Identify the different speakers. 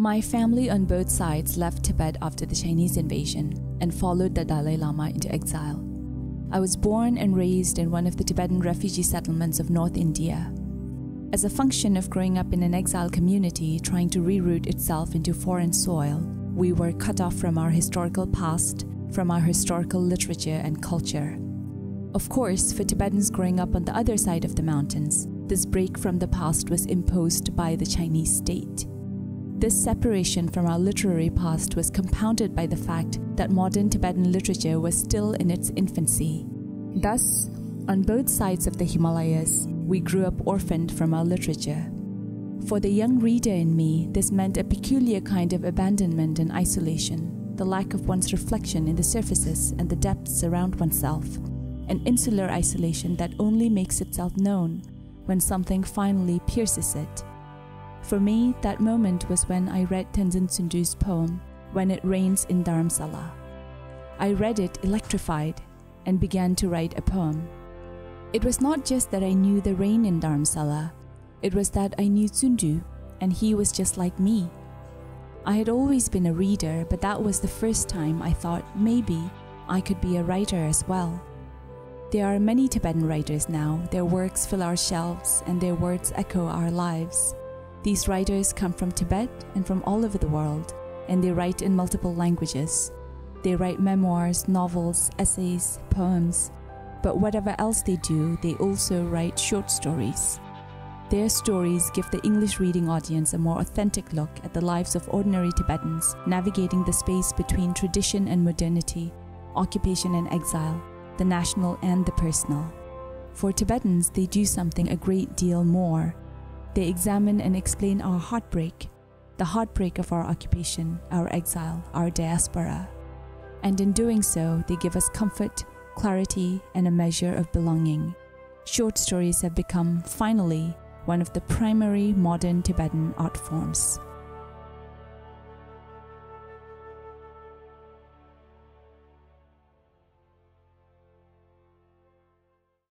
Speaker 1: My family on both sides left Tibet after the Chinese invasion and followed the Dalai Lama into exile. I was born and raised in one of the Tibetan refugee settlements of North India. As a function of growing up in an exile community trying to reroot itself into foreign soil, we were cut off from our historical past, from our historical literature and culture. Of course, for Tibetans growing up on the other side of the mountains, this break from the past was imposed by the Chinese state. This separation from our literary past was compounded by the fact that modern Tibetan literature was still in its infancy. Thus, on both sides of the Himalayas, we grew up orphaned from our literature. For the young reader in me, this meant a peculiar kind of abandonment and isolation, the lack of one's reflection in the surfaces and the depths around oneself, an insular isolation that only makes itself known when something finally pierces it for me, that moment was when I read Tenzin Tsundue's poem, When It Rains in Dharamsala. I read it electrified and began to write a poem. It was not just that I knew the rain in Dharamsala, it was that I knew Tsundue, and he was just like me. I had always been a reader, but that was the first time I thought maybe I could be a writer as well. There are many Tibetan writers now, their works fill our shelves, and their words echo our lives. These writers come from Tibet and from all over the world, and they write in multiple languages. They write memoirs, novels, essays, poems, but whatever else they do, they also write short stories. Their stories give the English reading audience a more authentic look at the lives of ordinary Tibetans navigating the space between tradition and modernity, occupation and exile, the national and the personal. For Tibetans, they do something a great deal more they examine and explain our heartbreak, the heartbreak of our occupation, our exile, our diaspora. And in doing so, they give us comfort, clarity, and a measure of belonging. Short stories have become, finally, one of the primary modern Tibetan art forms.